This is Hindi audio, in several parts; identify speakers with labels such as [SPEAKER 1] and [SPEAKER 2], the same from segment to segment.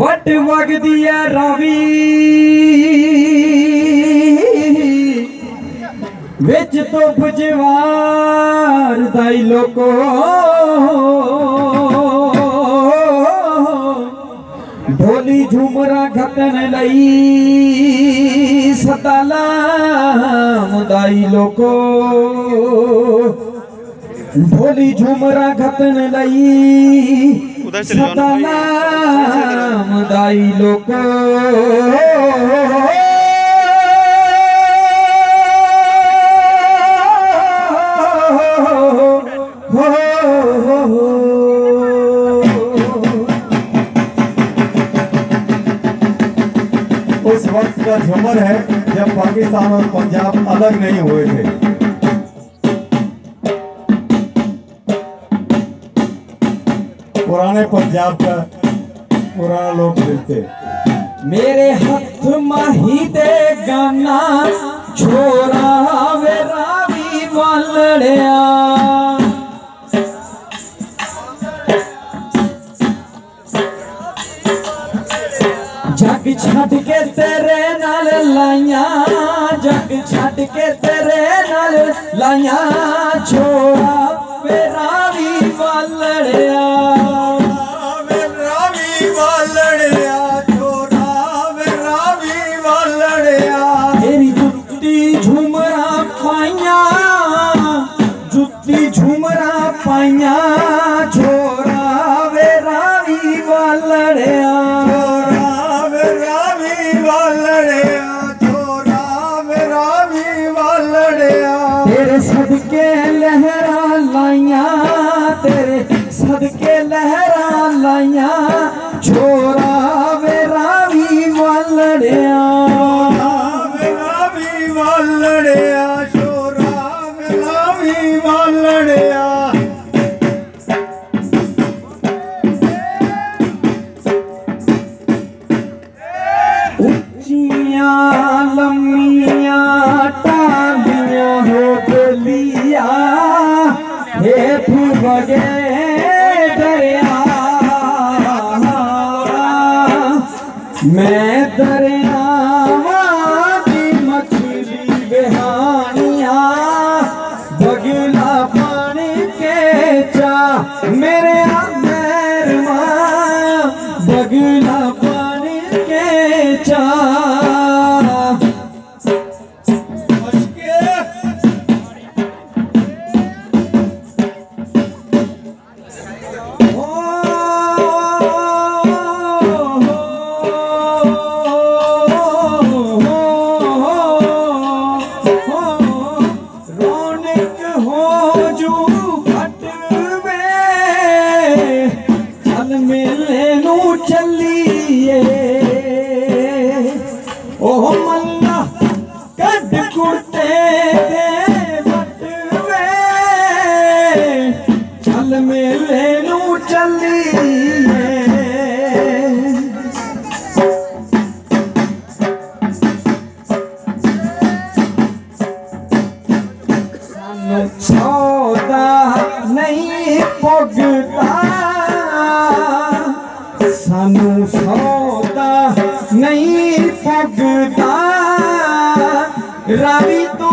[SPEAKER 1] वट वगदी है रवि। बिच तो बुजवार दाई लोको। ढोली झूमरा खतन लई सताला दाई लोको। ढोली झूमरा खतन लई सताला दाई लोको
[SPEAKER 2] उस वक्त का झुमर है जब पाकिस्तान और पंजाब अलग नहीं हुए थे। पुराने पंजाब का पुराना लोक नृत्य
[SPEAKER 1] मेरे हथ माही दे गाना, छोरा वे रावी वालड़िया। जग छड़ के तेरे नाल लाइया, जग छड़ के तेरे नाल लाइया, छोरा वे रावी वालड़िया। लम्बिया लम्बिया टालिया हो बोलिया हे
[SPEAKER 2] फुगे दरिया। मैं दरिया मछली बेहानिया पानी के
[SPEAKER 1] चा मेरे बगला पानी के चा। ほんま लगता, रावी तो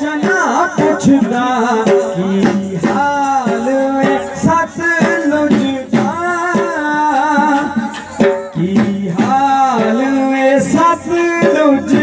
[SPEAKER 1] जना पुछदा की हाल में सत लुझता की हाल में सत लुझ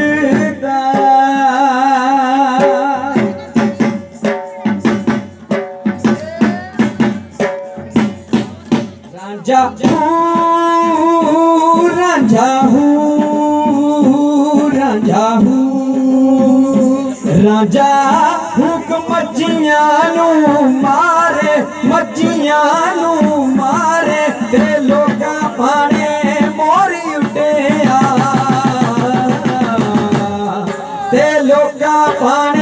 [SPEAKER 1] मचियां मारे मचियूं मारे ते लोग पाण मोरी ते लोग पाण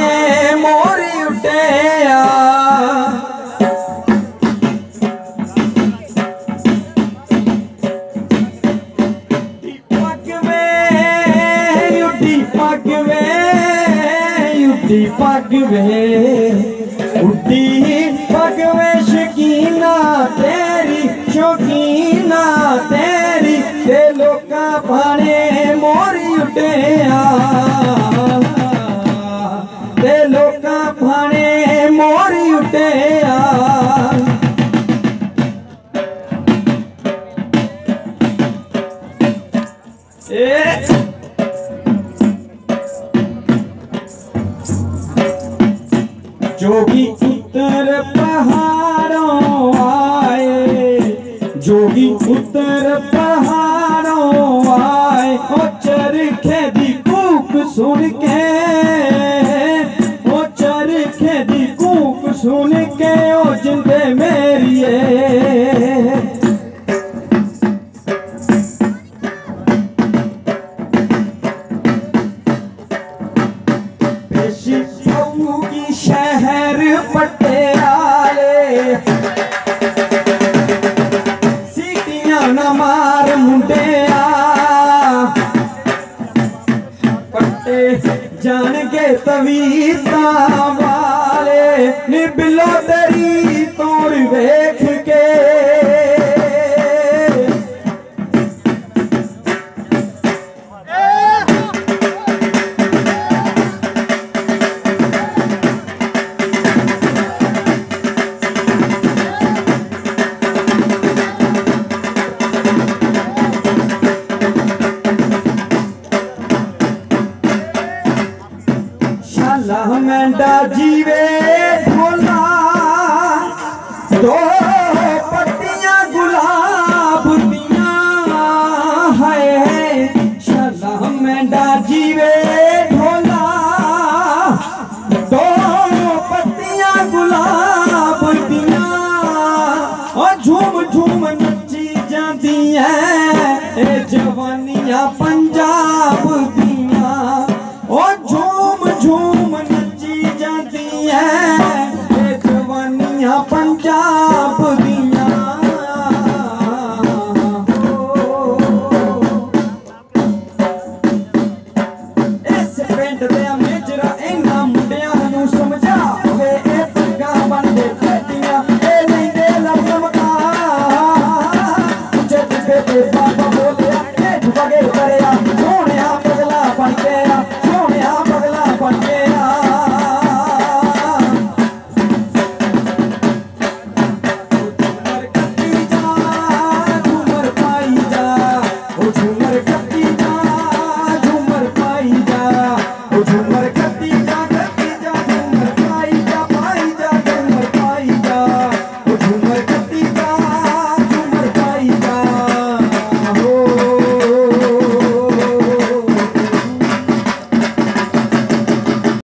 [SPEAKER 1] पगवे उठी पगवे। उठी पगवे शकीना तेरी शौक़ीन तेरी। ते लोका तेक मोर जोगी उत्तर पहाड़ों आए जोगी उत्तर पहाड़ों आए। ओ चरखे दी कूक सुन के बिलो तेरी तोड़ वेख शाला मैंडा जीवे ढोला दो पत्तियाँ गुलाब दिया है। शाला मैंडा जीवे ढोला दो पत्तियाँ गुलाब दिया। और झूम झूम नची जाती है। जवानियाँ